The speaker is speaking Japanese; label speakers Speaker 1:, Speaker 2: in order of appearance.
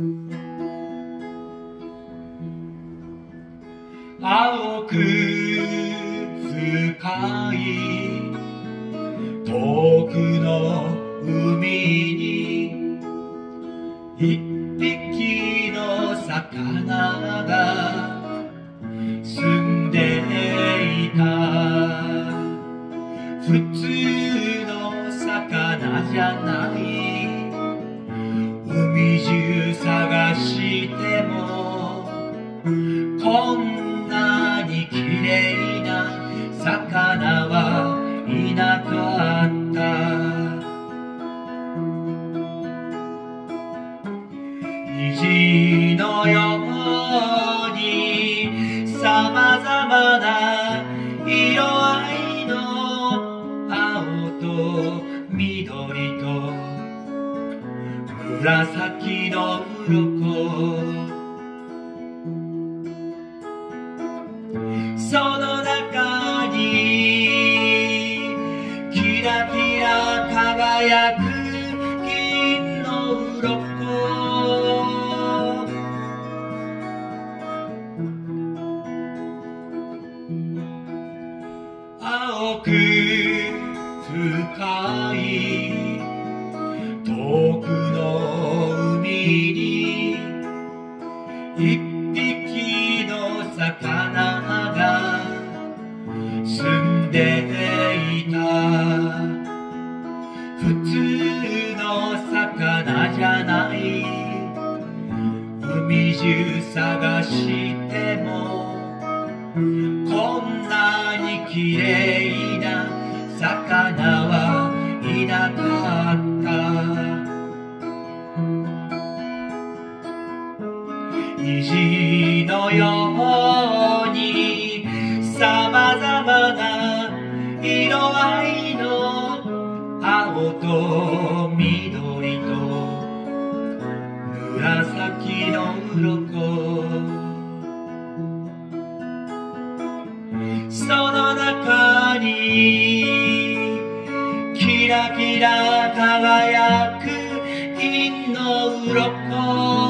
Speaker 1: 青く深い遠くの海に一匹の魚が住んでいた。普通の魚じゃない。麗な魚はいなかった。虹のように様々な色合いの青と緑と紫の鱗。輝く銀の鱗。青く深い遠くの海に。一匹の魚が住んでい魚じゃない。海中探してもこんなに綺麗な魚はいなかった。虹のように様々な色合いの青とその中にキラキラ輝く銀の鱗。